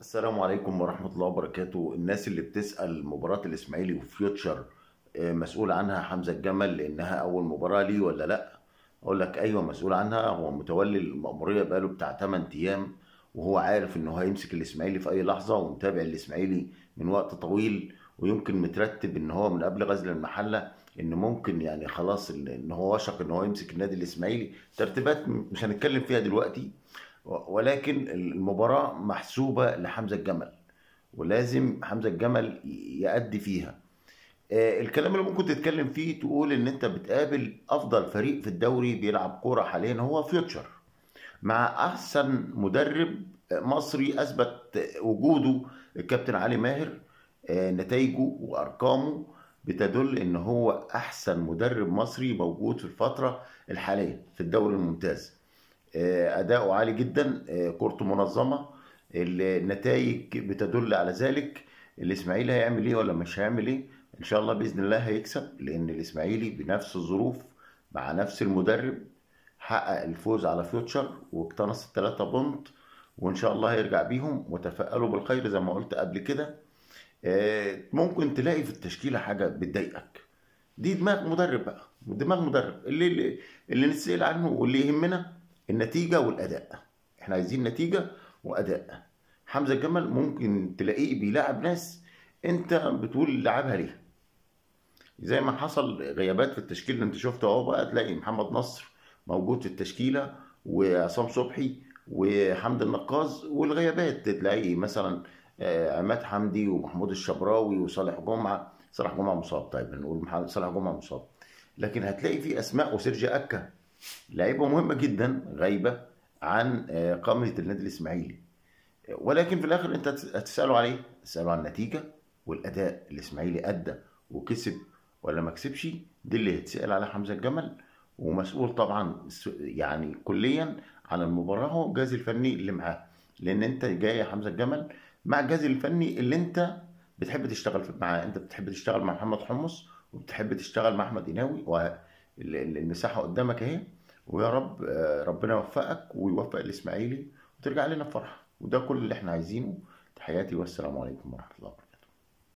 السلام عليكم ورحمة الله وبركاته. الناس اللي بتسأل مباراة الإسماعيلي وفيوتشر آه، مسؤول عنها حمزة الجمل لأنها أول مباراة ليه ولا لأ؟ أقول لك أيوه مسؤول عنها. هو متولي المأمورية بقاله بتاع 8 أيام وهو عارف إنه هيمسك الإسماعيلي في أي لحظة ومتابع الإسماعيلي من وقت طويل ويمكن مترتب إن هو من قبل غزل المحلة إن ممكن يعني خلاص إن هو وشك إن هو يمسك النادي الإسماعيلي. ترتيبات مش هنتكلم فيها دلوقتي ولكن المباراة محسوبة لحمزة الجمل ولازم حمزة الجمل يأدي فيها. آه، الكلام اللي ممكن تتكلم فيه تقول إن أنت بتقابل أفضل فريق في الدوري بيلعب كورة حاليا هو فيوتشر. مع أحسن مدرب مصري أثبت وجوده الكابتن علي ماهر آه، نتائجه وأرقامه بتدل إن هو أحسن مدرب مصري موجود في الفترة الحالية في الدوري الممتاز. آه، أداؤه عالي جدا آه، كورته منظمة. النتائج بتدل على ذلك. الإسماعيلي هيعمل إيه ولا مش هيعمل إيه؟ إن شاء الله بإذن الله هيكسب لأن الإسماعيلي بنفس الظروف مع نفس المدرب حقق الفوز على فيوتشر واقتنص الثلاثة بونت وإن شاء الله هيرجع بيهم. وتفائلوا بالخير زي ما قلت قبل كده. آه، ممكن تلاقي في التشكيلة حاجة بتضايقك. دي دماغ مدرب بقى دماغ مدرب. اللي اللي, اللي نسأل عنه واللي يهمنا النتيجة والأداء. إحنا عايزين نتيجة وأداء. حمزة الجمل ممكن تلاقيه بيلاعب ناس أنت بتقول لعبها ليه. زي ما حصل غيابات في التشكيل اللي أنت شفته أهو بقى تلاقي محمد نصر موجود في التشكيلة وعصام صبحي وحمد النقاز والغيابات. تلاقي مثلا آه، عماد حمدي ومحمود الشبراوي وصالح جمعة. صالح جمعة مصاب. طيب نقول صالح جمعة مصاب. لكن هتلاقي في أسماء وسيرجي أكا. لعيبة مهمة جدا غايبة عن آه، قائمه النادي الإسماعيلي. ولكن في الآخر أنت هتسأله عليه تساله عن النتيجة والأداء الإسماعيلي أدى وكسب ولا ما كسبش دي اللي هيتسال على حمزة الجمل. ومسؤول طبعا يعني كليا عن المباراة هو الجهاز الفني اللي معاه. لأن أنت جاي يا حمزة الجمل مع الجهاز الفني اللي أنت بتحب تشتغل معاه أنت بتحب تشتغل مع محمد حمص وبتحب تشتغل مع أحمد إناوي والمساحه قدامك اهي ويا رب آه، ربنا يوفقك ويوفق الإسماعيلي وترجع لنا بفرحة. وده كل اللي إحنا عايزينه. تحياتي والسلام عليكم ورحمة الله وبركاته.